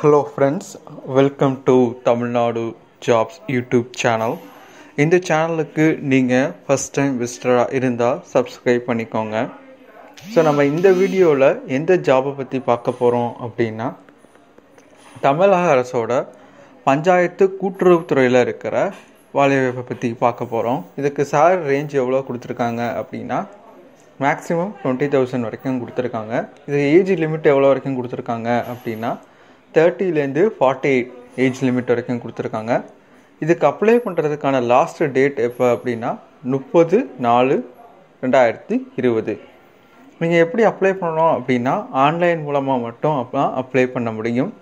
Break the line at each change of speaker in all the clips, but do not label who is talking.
Hello friends welcome to Tamil Nadu jobs YouTube channel இந்த சேனலுக்கு நீங்கள் ஃபஸ்ட் டைம் விசிட்டராக இருந்தால் சப்ஸ்கிரைப் பண்ணிக்கோங்க. ஸோ நம்ம இந்த வீடியோவில் எந்த ஜாபை பற்றி பார்க்க போகிறோம் அப்படின்னா தமிழக அரசோட பஞ்சாயத்து கூட்டுறவுத்துறையில் இருக்கிற வேலைவாய்ப்பை பற்றி பார்க்க போகிறோம் இதுக்கு சார் ரேஞ்ச் எவ்வளோ கொடுத்துருக்காங்க அப்படின்னா மேக்ஸிமம் டுவெண்ட்டி தௌசண்ட் வரைக்கும் கொடுத்துருக்காங்க. இது ஏஜ் லிமிட் எவ்வளோ வரைக்கும் கொடுத்துருக்காங்க அப்படின்னா தேர்ட்டிலேருந்து ஃபார்ட்டி எயிட் ஏஜ் லிமிட் வரைக்கும் கொடுத்துருக்காங்க. இதுக்கு அப்ளை பண்ணுறதுக்கான லாஸ்ட் டேட் எப்போ அப்படின்னா முப்பது நாலு ரெண்டாயிரத்தி இருபது. நீங்கள் எப்படி அப்ளை பண்ணணும் அப்படின்னா ஆன்லைன் மூலமாக மட்டும் அப்போ அப்ளை பண்ண முடியும்.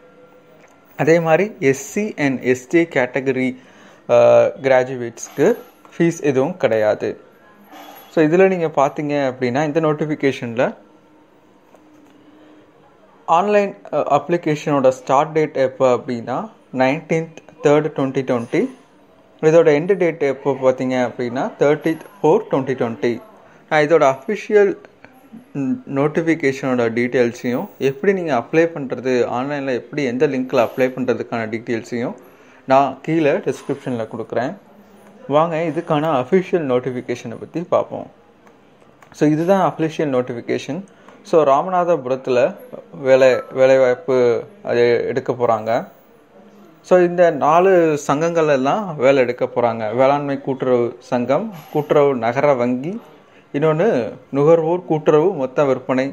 அதே மாதிரி எஸ்சி அண்ட் எஸ்டி கேட்டகரி கிராஜுவேட்ஸ்க்கு ஃபீஸ் எதுவும் கிடையாது. ஸோ இதில் நீங்கள் பார்த்தீங்க அப்படின்னா இந்த நோட்டிஃபிகேஷனில் ஆன்லைன் அப்ளிகேஷனோட ஸ்டார்ட் டேட் எப்போ அப்படின்னா நைன்டீன்த் தேர்ட் டுவெண்ட்டி டுவெண்ட்டி இதோட எண்டு டேட் எப்போ பார்த்தீங்க அப்படின்னா தேர்ட்டித் ஃபோர் டுவெண்ட்டி டுவெண்ட்டி நான் இதோட அஃபிஷியல் நோட்டிஃபிகேஷனோட டீட்டெயில்ஸையும் எப்படி நீங்கள் அப்ளை பண்ணுறது ஆன்லைனில் எப்படி எந்த லிங்க்கில் அப்ளை பண்ணுறதுக்கான டீட்டெயில்ஸையும் நான் கீழே டிஸ்கிரிப்ஷனில் கொடுக்குறேன். வாங்க இதுக்கான அஃபிஷியல் நோட்டிஃபிகேஷனை பற்றி பார்ப்போம். ஸோ இதுதான் அஃபிஷியல் நோட்டிஃபிகேஷன் ஸோ ராமநாதபுரத்தில் வேலை வேலைவாய்ப்பு அது எடுக்க போகிறாங்க ஸோ இந்த நாலு சங்கங்கள் எல்லாம் வேலை எடுக்க போகிறாங்க வேளாண்மை கூட்டுறவு சங்கம் கூட்டுறவு நகர வங்கி இன்னொன்று நுகர்வோர் கூட்டுறவு மொத்த விற்பனை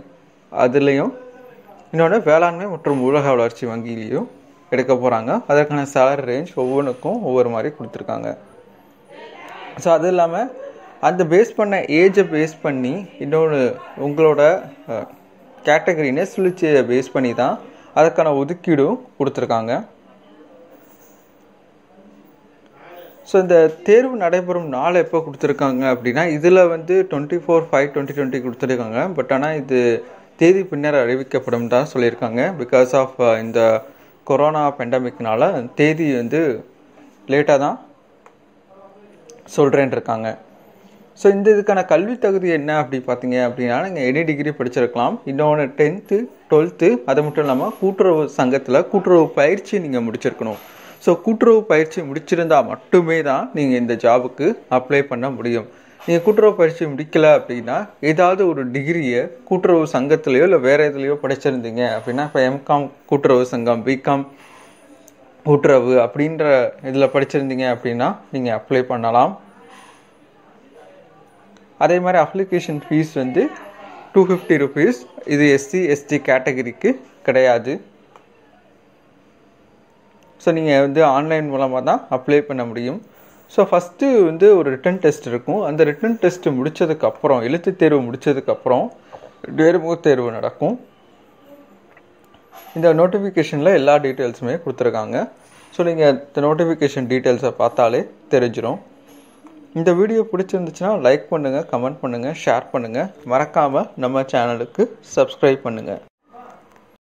அதுலேயும் இன்னொன்று வேளாண்மை மற்றும் உலக வளர்ச்சி வங்கியிலையும் எடுக்க போகிறாங்க அதற்கான சேலரி ரேஞ்ச் ஒவ்வொன்றுக்கும் ஒவ்வொரு மாதிரி கொடுத்துருக்காங்க. ஸோ அது இல்லாமல் அந்த பேஸ் பண்ண ஏஜை பேஸ் பண்ணி இன்னொன்று உங்களோட கேட்டகரினே சுழிச்சியை பேஸ் பண்ணி தான் அதுக்கான ஒதுக்கீடும் கொடுத்துருக்காங்க. ஸோ இந்த தேர்வு நடைபெறும் நாள் எப்போ கொடுத்துருக்காங்க அப்படின்னா இதில் வந்து twenty four five twenty twenty கொடுத்துருக்காங்க. பட் ஆனால் இது தேதி பின்னர் அறிவிக்கப்படும் தான் சொல்லியிருக்காங்க. பிகாஸ் ஆஃப் இந்த கொரோனா பெண்டமிக்னால தேதி வந்து லேட்டாக தான் சொல்கிறேன் இருக்காங்க ஸோ இந்த இதுக்கான கல்வி தகுதி என்ன அப்படி பார்த்தீங்க அப்படின்னா நீங்கள் எனி டிகிரி படிச்சிருக்கலாம். இன்னொன்று டென்த்து டுவெல்த்து அது மட்டும் இல்லாமல் கூட்டுறவு சங்கத்தில் கூட்டுறவு பயிற்சி நீங்கள் முடிச்சிருக்கணும். ஸோ கூட்டுறவு பயிற்சி முடிச்சிருந்தால் மட்டுமே தான் நீங்கள் இந்த ஜாபுக்கு அப்ளை பண்ண முடியும். நீங்கள் கூட்டுறவு பயிற்சி முடிக்கல அப்படின்னா ஏதாவது ஒரு டிகிரியை கூட்டுறவு சங்கத்துலேயோ இல்லை வேறு எதுலேயோ படிச்சிருந்தீங்க அப்படின்னா இப்போ எம்காம் கூட்டுறவு சங்கம் பிகாம் கூட்டுறவு அப்படின்ற இதில் படிச்சிருந்தீங்க அப்படின்னா நீங்கள் அப்ளை பண்ணலாம். அதே மாதிரி அப்ளிகேஷன் ஃபீஸ் வந்து டூ ஃபிஃப்டி ருபீஸ் இது எஸ்சி எஸ்டி கேட்டகரிக்கு கிடையாது. ஸோ நீங்கள் வந்து ஆன்லைன் மூலமாக தான் அப்ளை பண்ண முடியும். ஸோ ஃபஸ்ட்டு வந்து ஒரு ரிட்டன் டெஸ்ட் இருக்கும். அந்த ரிட்டன் டெஸ்ட்டு முடித்ததுக்கப்புறம் எழுத்து தேர்வு முடித்ததுக்கப்புறம் நேர்முக தேர்வு நடக்கும். இந்த நோட்டிஃபிகேஷனில் எல்லா டீட்டெயில்ஸுமே கொடுத்துருக்காங்க. ஸோ நீங்கள் இந்த நோட்டிஃபிகேஷன் டீட்டெயில்ஸை பார்த்தாலே தெரிஞ்சிடும் இந்த வீடியோ பிடிச்சிருந்துச்சுன்னா லைக் பண்ணுங்கள் கமெண்ட் பண்ணுங்கள் ஷேர் பண்ணுங்கள் மறக்காமல் நம்ம சேனலுக்கு சப்ஸ்கிரைப் பண்ணுங்கள்